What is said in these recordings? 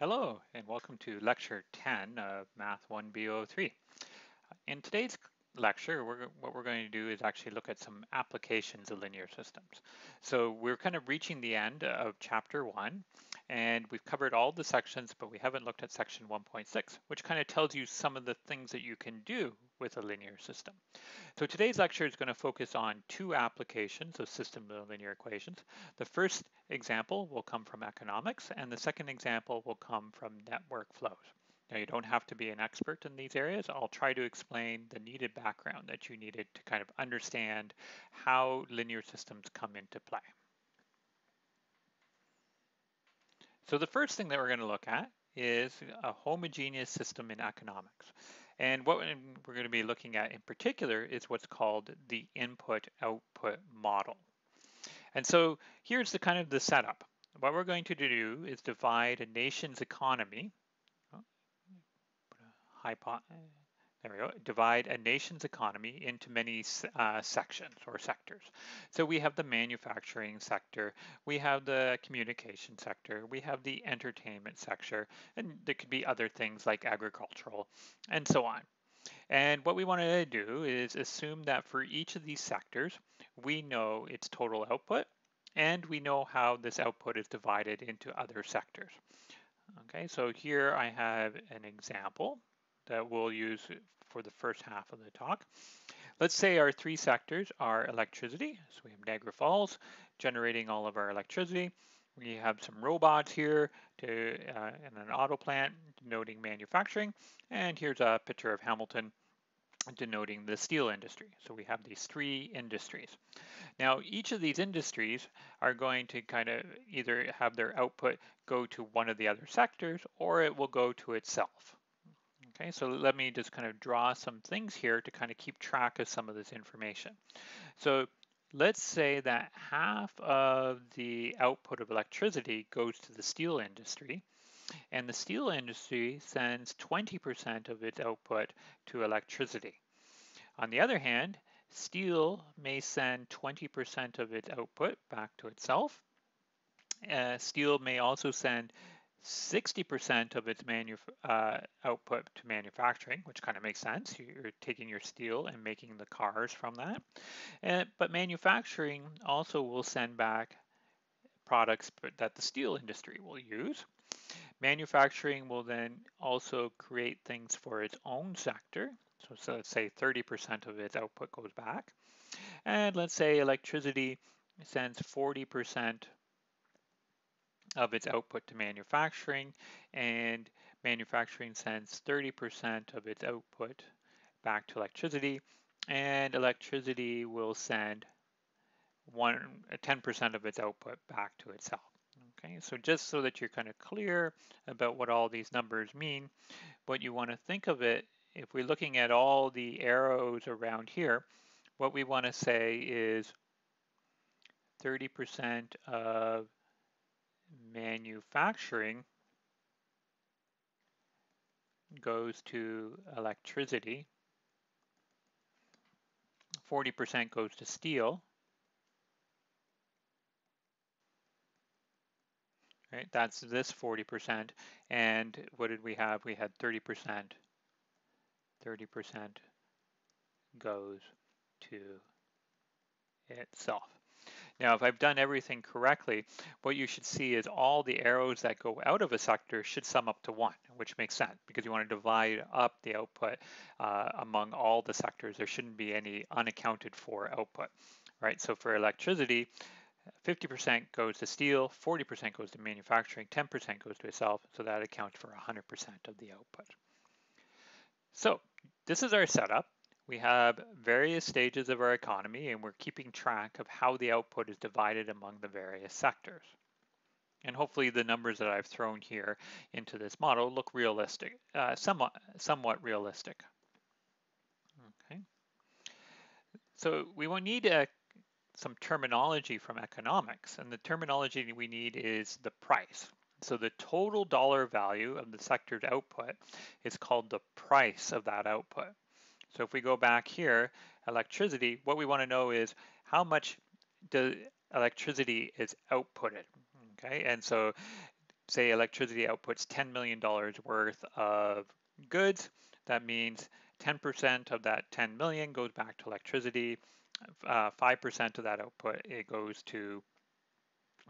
Hello and welcome to lecture 10 of Math 1B03. In today's lecture, we're, what we're going to do is actually look at some applications of linear systems. So we're kind of reaching the end of chapter 1 and we've covered all the sections, but we haven't looked at section 1.6, which kind of tells you some of the things that you can do with a linear system. So today's lecture is going to focus on two applications of system of linear equations. The first example will come from economics, and the second example will come from network flows. Now you don't have to be an expert in these areas. I'll try to explain the needed background that you needed to kind of understand how linear systems come into play. So the first thing that we're going to look at is a homogeneous system in economics. And what we're going to be looking at in particular is what's called the input-output model. And so here's the kind of the setup. What we're going to do is divide a nation's economy, oh, there we go, divide a nation's economy into many uh, sections or sectors. So we have the manufacturing sector, we have the communication sector, we have the entertainment sector, and there could be other things like agricultural and so on. And what we want to do is assume that for each of these sectors, we know its total output and we know how this output is divided into other sectors. Okay, so here I have an example that we'll use for the first half of the talk. Let's say our three sectors are electricity. So we have Niagara Falls generating all of our electricity. We have some robots here to, uh, in an auto plant denoting manufacturing. And here's a picture of Hamilton denoting the steel industry. So we have these three industries. Now, each of these industries are going to kind of either have their output go to one of the other sectors or it will go to itself. Okay, so let me just kind of draw some things here to kind of keep track of some of this information. So let's say that half of the output of electricity goes to the steel industry and the steel industry sends 20% of its output to electricity. On the other hand, steel may send 20% of its output back to itself. Uh, steel may also send 60% of its uh, output to manufacturing, which kind of makes sense. You're taking your steel and making the cars from that. And, but manufacturing also will send back products that the steel industry will use. Manufacturing will then also create things for its own sector. So, so let's say 30% of its output goes back. And let's say electricity sends 40% of its output to manufacturing, and manufacturing sends 30% of its output back to electricity, and electricity will send one 10% of its output back to itself. Okay, so just so that you're kind of clear about what all these numbers mean, what you want to think of it, if we're looking at all the arrows around here, what we want to say is 30% of manufacturing goes to electricity, 40% goes to steel, right? That's this 40%. And what did we have? We had 30%. 30% goes to itself. Now, if I've done everything correctly, what you should see is all the arrows that go out of a sector should sum up to one, which makes sense because you want to divide up the output uh, among all the sectors. There shouldn't be any unaccounted for output, right? So for electricity, 50% goes to steel, 40% goes to manufacturing, 10% goes to itself, so that accounts for 100% of the output. So this is our setup. We have various stages of our economy and we're keeping track of how the output is divided among the various sectors. And hopefully the numbers that I've thrown here into this model look realistic, uh, somewhat, somewhat realistic. Okay. So we will need a, uh, some terminology from economics and the terminology we need is the price. So the total dollar value of the sector's output is called the price of that output. So if we go back here, electricity, what we want to know is how much the electricity is outputted. Okay, and so say electricity outputs $10 million worth of goods, that means 10% of that 10 million goes back to electricity, 5% uh, of that output it goes to,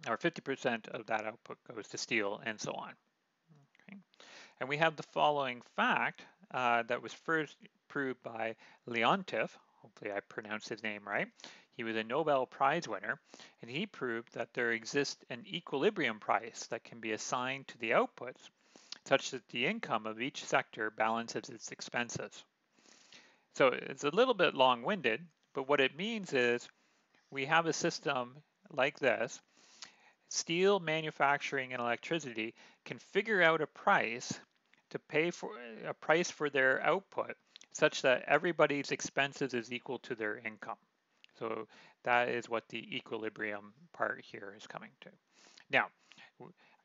or 50% of that output goes to steel and so on. Okay. And we have the following fact uh, that was first proved by Leontief, hopefully I pronounced his name right. He was a Nobel Prize winner, and he proved that there exists an equilibrium price that can be assigned to the outputs such that the income of each sector balances its expenses. So it's a little bit long-winded, but what it means is we have a system like this. Steel manufacturing and electricity can figure out a price to pay for a price for their output such that everybody's expenses is equal to their income. So that is what the equilibrium part here is coming to. Now,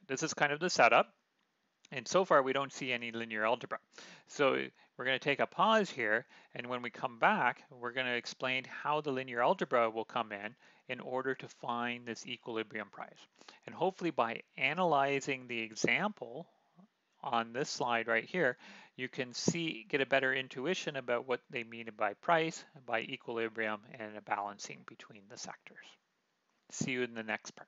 this is kind of the setup. And so far, we don't see any linear algebra. So we're going to take a pause here. And when we come back, we're going to explain how the linear algebra will come in in order to find this equilibrium price. And hopefully by analyzing the example on this slide right here, you can see, get a better intuition about what they mean by price, by equilibrium, and a balancing between the sectors. See you in the next part.